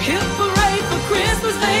hip hooray for Christmas. Day.